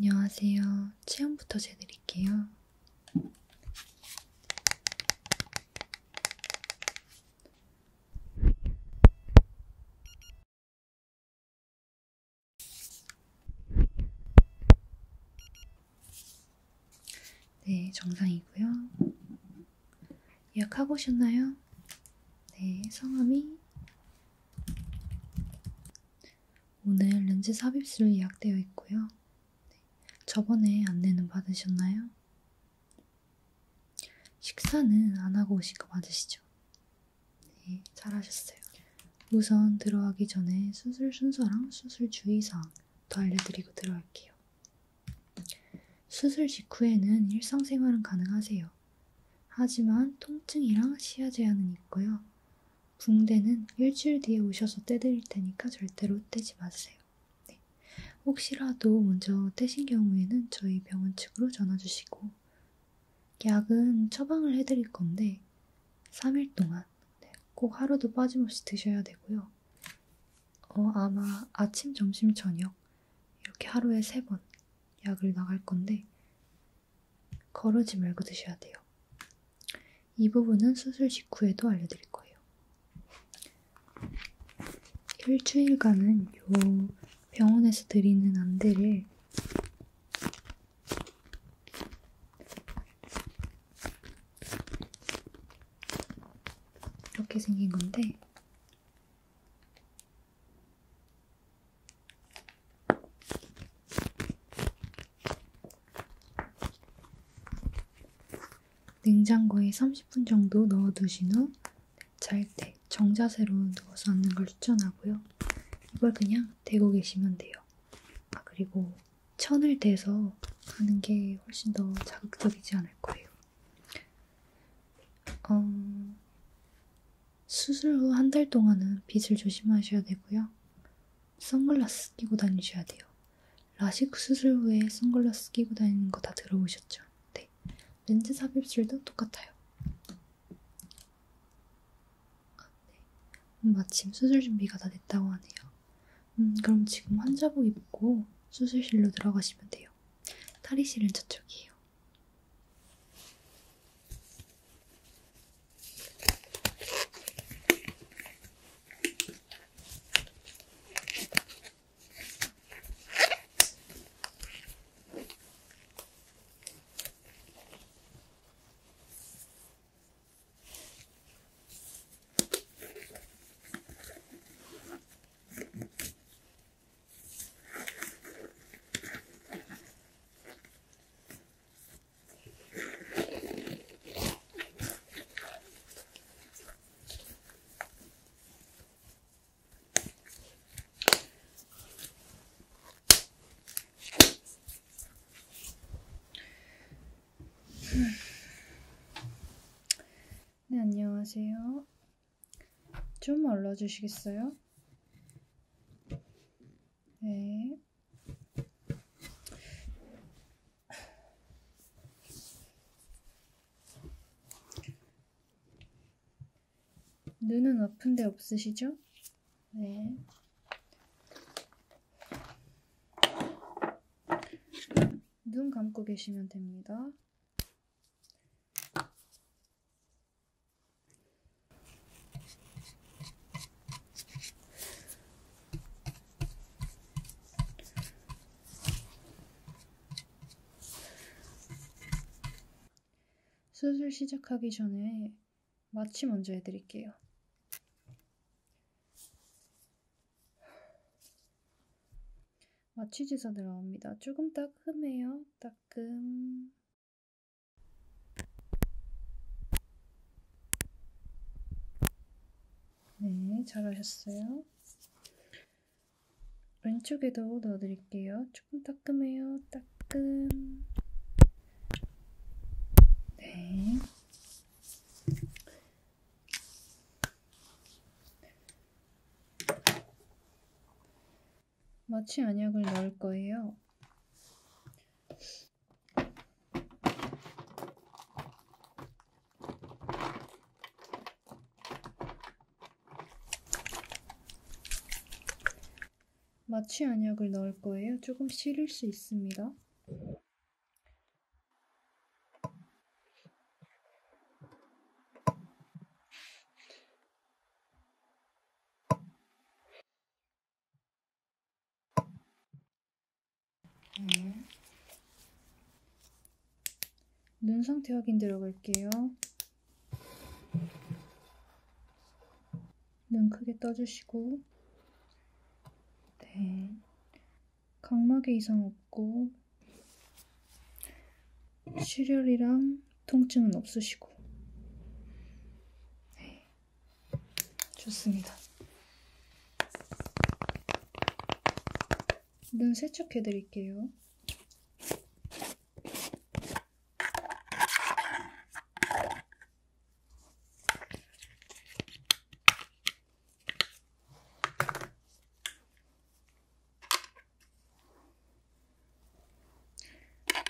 안녕하세요. 체온부터 재드릴게요. 네, 정상이고요. 예약하고 오셨나요? 네, 성함이 오늘 렌즈 삽입술 예약되어 있고요. 네, 저번에 안내는 받으셨나요? 식사는 안 하고 오신 거 맞으시죠? 네, 잘하셨어요. 우선 들어가기 전에 수술 순서랑 수술 주의사항 더 알려드리고 들어갈게요. 수술 직후에는 일상생활은 가능하세요. 하지만 통증이랑 시야 제한은 있고요. 붕대는 일주일 뒤에 오셔서 떼드릴 테니까 절대로 떼지 마세요. 네. 혹시라도 먼저 떼신 경우에는 저희 병원 측으로 전화 주시고 약은 처방을 해드릴 건데 3일 동안 네, 꼭 하루도 빠짐없이 드셔야 되고요. 어, 아마 아침, 점심, 저녁 이렇게 하루에 3번 약을 나갈 건데 거르지 말고 드셔야 돼요. 이 부분은 수술 직후에도 알려드릴 거예요. 일주일간은 요 병원에서 드리는 안대를 이렇게 생긴 건데 냉장고에 30분 정도 넣어두신 후 잘 때 정자세로 누워서 앉는 걸 추천하고요. 이걸 그냥 대고 계시면 돼요. 아 그리고 천을 대서 하는 게 훨씬 더 자극적이지 않을 거예요. 어, 수술 후 한 달 동안은 빛을 조심하셔야 되고요. 선글라스 끼고 다니셔야 돼요. 라식 수술 후에 선글라스 끼고 다니는 거다 들어보셨죠? 네. 렌즈 삽입술도 똑같아요. 음, 마침 수술 준비가 다 됐다고 하네요. 음, 그럼 지금 환자복 입고 수술실로 들어가시면 돼요. 탈의실은 저쪽이에요. 네, 안녕하세요. 좀 얼러주시겠어요? 네. 눈은 아픈데 없으시죠? 네. 눈 감고 계시면 됩니다. 수술 시작하기 전에 마취 먼저 해드릴게요. 마취 주사 들어갑니다. 조금 따끔해요. 따끔. 네, 잘하셨어요. 왼쪽에도 넣어드릴게요. 조금 따끔해요. 따끔. 네. 마취 안약을 넣을 거예요. 마취 안약을 넣을 거예요. 조금 시릴 수 있습니다. 네. 눈 상태 확인 들어갈게요. 눈 크게 떠주시고, 네. 각막에 이상 없고, 출혈이랑 통증은 없으시고, 네. 좋습니다. 눈 세척해 드릴게요.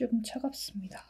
조금 차갑습니다.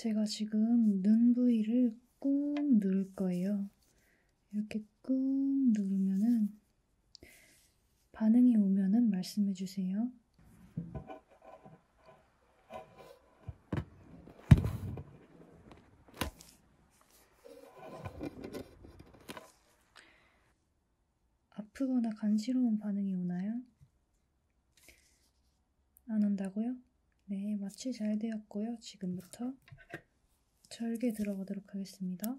제가 지금 눈 부위를 꾹 누를 거예요. 이렇게 꾹 누르면은 반응이 오면은 말씀해 주세요. 아프거나 간지러운 반응이 오나요? 안 온다고요? 네, 마취 잘 되었고요. 지금부터 절개 들어가도록 하겠습니다.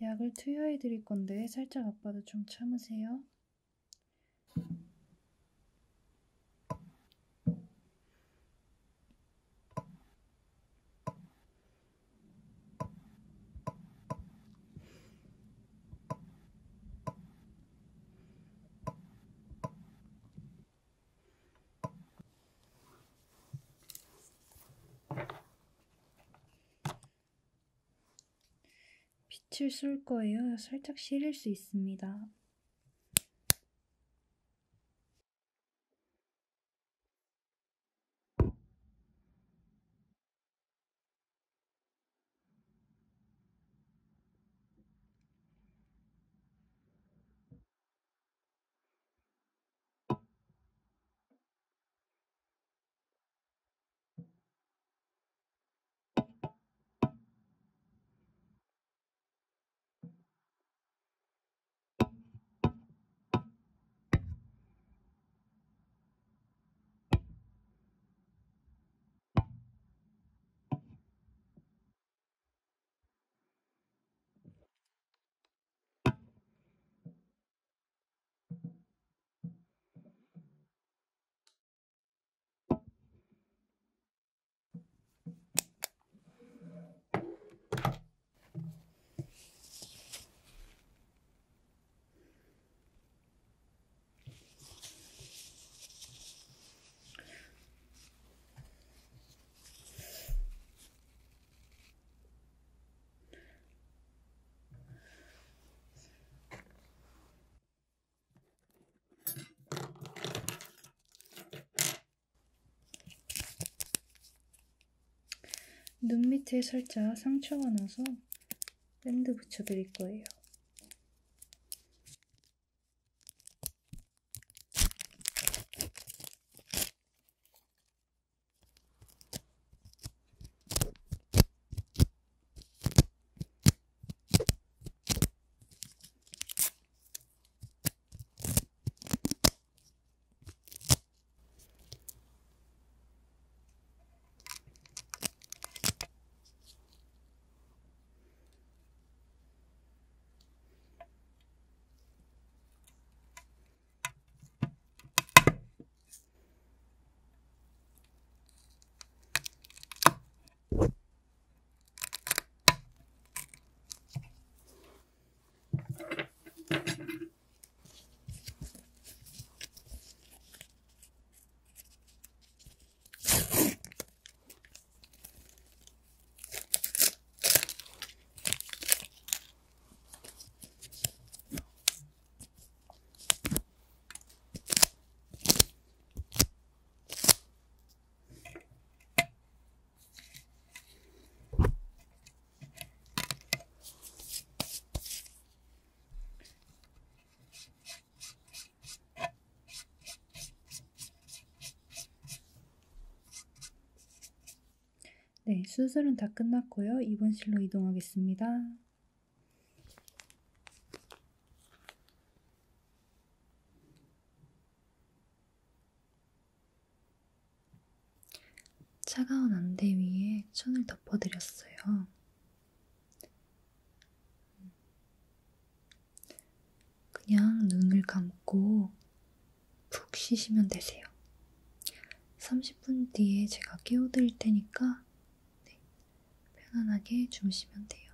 약을 투여해 드릴 건데 살짝 아파도 좀 참으세요. 빛을 쏠 거예요. 살짝 시릴 수 있습니다. 눈 밑에 살짝 상처가 나서 밴드 붙여드릴 거예요. 수술은 다 끝났고요. 입원실로 이동하겠습니다. 차가운 안대 위에 천을 덮어드렸어요. 그냥 눈을 감고 푹 쉬시면 되세요. 30분 뒤에 제가 깨워드릴 테니까 네, 편안하게 주무시면 돼요.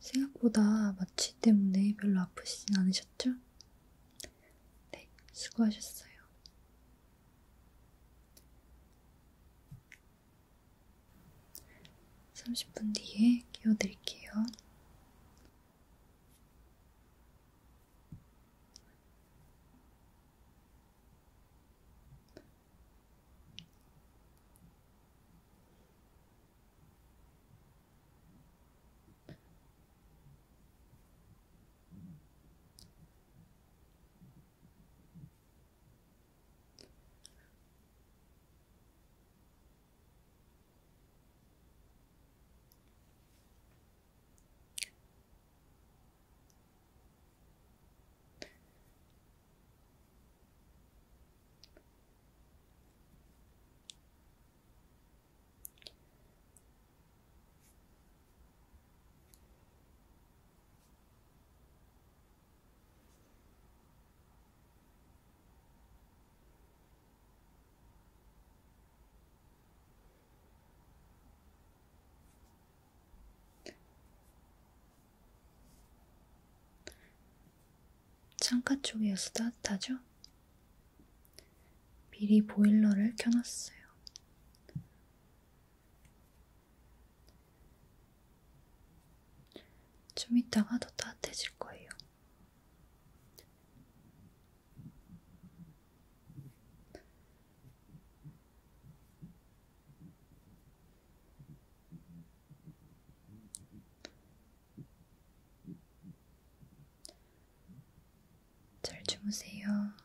생각보다 마취 때문에 별로 아프시진 않으셨죠? 네, 수고하셨어요. 30분 뒤에 끼워드릴게요. 창가 쪽이어서 따뜻하죠? 미리 보일러를 켜놨어요. 좀 이따가 더 따뜻해질 거예요. 잘 주무세요.